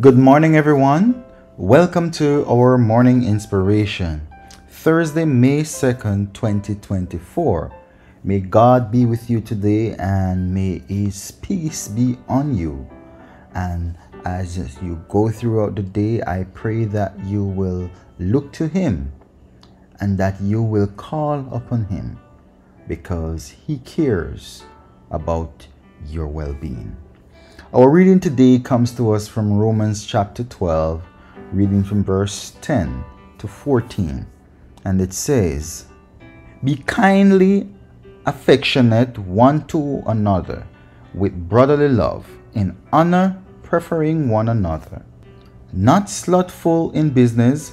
Good morning, everyone. Welcome to our morning inspiration. Thursday, May 2nd, 2024. May God be with you today and may His peace be on you. And as you go throughout the day, I pray that you will look to Him and that you will call upon Him because He cares about your well being. Our reading today comes to us from Romans chapter 12, reading from verse 10 to 14. And it says, Be kindly affectionate one to another with brotherly love, in honor preferring one another. Not slothful in business,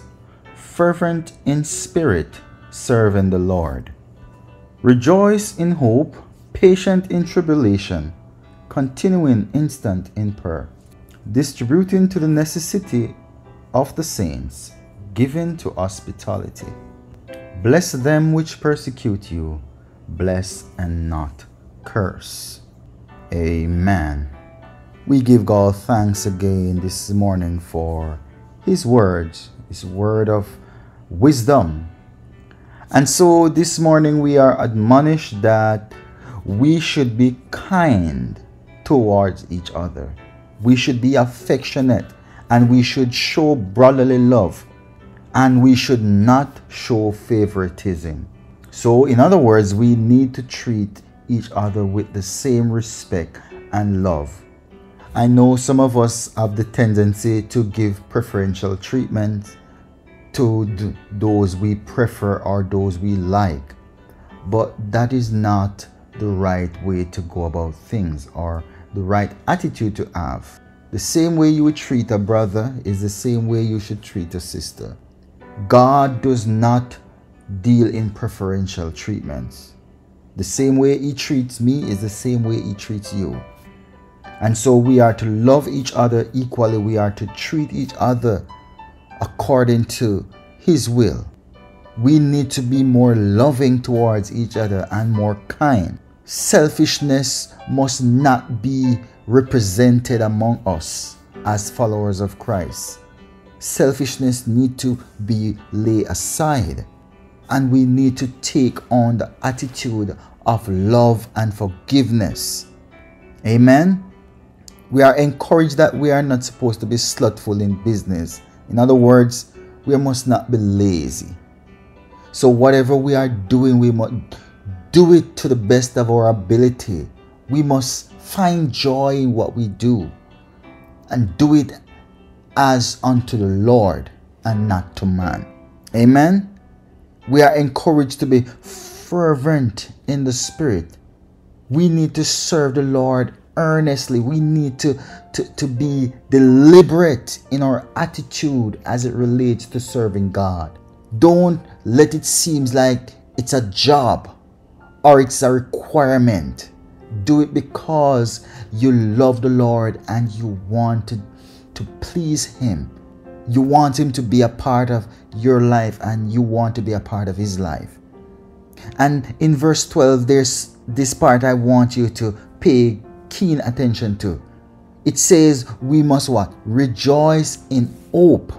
fervent in spirit, serving the Lord. Rejoice in hope, patient in tribulation continuing instant in prayer, distributing to the necessity of the saints, giving to hospitality. Bless them which persecute you, bless and not curse. Amen. We give God thanks again this morning for His words, His word of wisdom. And so this morning we are admonished that we should be kind towards each other. We should be affectionate and we should show brotherly love and we should not show favoritism. So, in other words, we need to treat each other with the same respect and love. I know some of us have the tendency to give preferential treatment to those we prefer or those we like, but that is not the right way to go about things or the right attitude to have. The same way you would treat a brother is the same way you should treat a sister. God does not deal in preferential treatments. The same way He treats me is the same way He treats you. And so we are to love each other equally. We are to treat each other according to His will. We need to be more loving towards each other and more kind. Selfishness must not be represented among us as followers of Christ. Selfishness need to be laid aside and we need to take on the attitude of love and forgiveness. Amen. We are encouraged that we are not supposed to be slothful in business. In other words, we must not be lazy. So whatever we are doing, we must do it to the best of our ability. We must find joy in what we do and do it as unto the Lord and not to man. Amen. We are encouraged to be fervent in the spirit. We need to serve the Lord earnestly. We need to, to, to be deliberate in our attitude as it relates to serving God. Don't let it seem like it's a job or it's a requirement. Do it because you love the Lord and you want to, to please Him. You want Him to be a part of your life and you want to be a part of His life. And in verse 12, there's this part I want you to pay keen attention to. It says we must what? Rejoice in hope.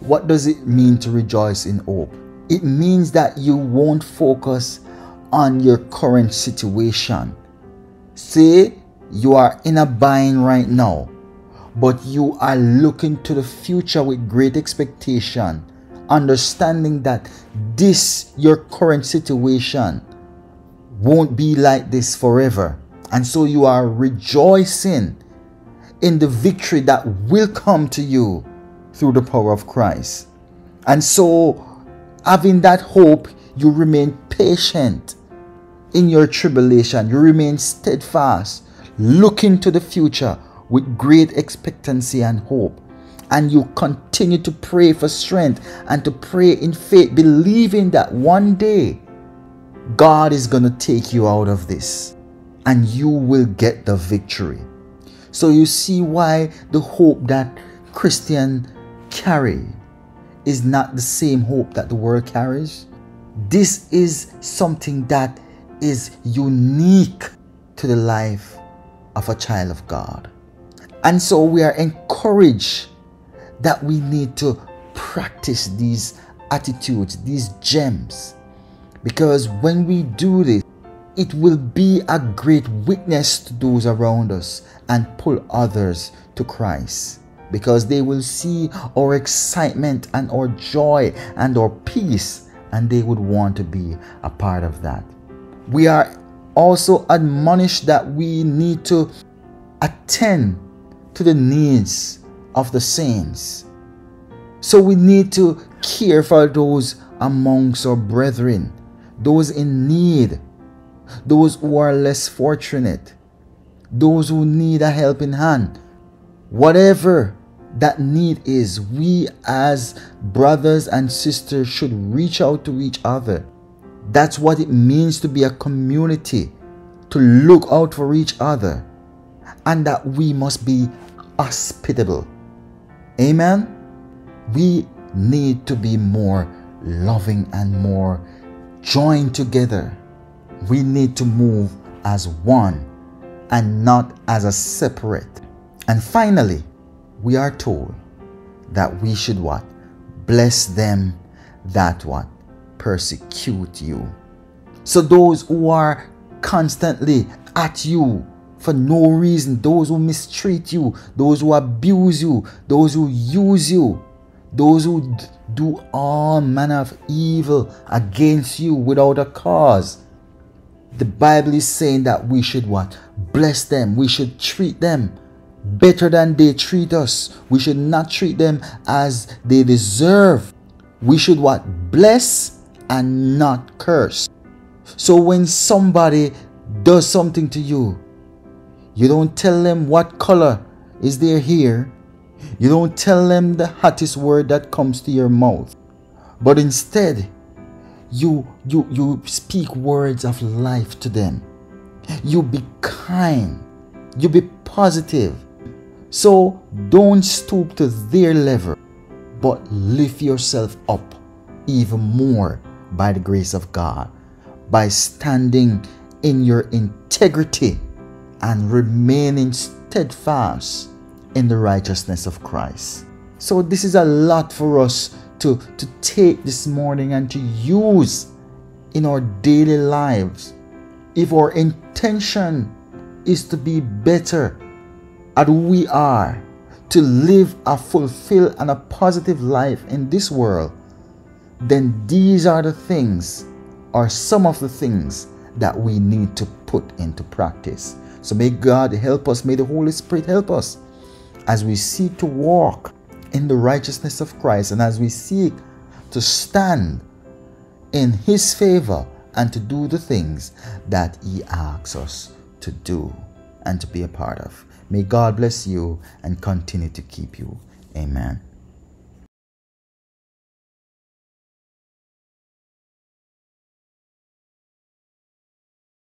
What does it mean to rejoice in hope? It means that you won't focus on your current situation. Say you are in a bind right now, but you are looking to the future with great expectation, understanding that this, your current situation, won't be like this forever. And so you are rejoicing in the victory that will come to you through the power of Christ. And so, having that hope, you remain patient in your tribulation, you remain steadfast, looking to the future with great expectancy and hope. And you continue to pray for strength and to pray in faith, believing that one day God is going to take you out of this and you will get the victory. So you see why the hope that Christian carry is not the same hope that the world carries. This is something that is unique to the life of a child of God. And so we are encouraged that we need to practice these attitudes, these gems. Because when we do this, it will be a great witness to those around us and pull others to Christ because they will see our excitement and our joy and our peace and they would want to be a part of that. We are also admonished that we need to attend to the needs of the saints. So we need to care for those amongst our brethren, those in need, those who are less fortunate, those who need a helping hand. Whatever that need is, we as brothers and sisters should reach out to each other. That's what it means to be a community, to look out for each other, and that we must be hospitable. Amen. We need to be more loving and more joined together. We need to move as one and not as a separate. And finally, we are told that we should what? Bless them that what? Persecute you. So those who are constantly at you for no reason, those who mistreat you, those who abuse you, those who use you, those who do all manner of evil against you without a cause. The Bible is saying that we should what? Bless them. We should treat them better than they treat us. We should not treat them as they deserve. We should what? Bless and not curse. So when somebody does something to you, you don't tell them what color is their hair. You don't tell them the hottest word that comes to your mouth. But instead, you you you speak words of life to them. You be kind. You be positive. So don't stoop to their level, but lift yourself up even more by the grace of God, by standing in your integrity and remaining steadfast in the righteousness of Christ. So, this is a lot for us to, to take this morning and to use in our daily lives. If our intention is to be better at who we are to live a fulfilled and a positive life in this world, then these are the things, or some of the things that we need to put into practice. So may God help us, may the Holy Spirit help us as we seek to walk in the righteousness of Christ and as we seek to stand in His favor and to do the things that He asks us to do and to be a part of. May God bless you and continue to keep you. Amen.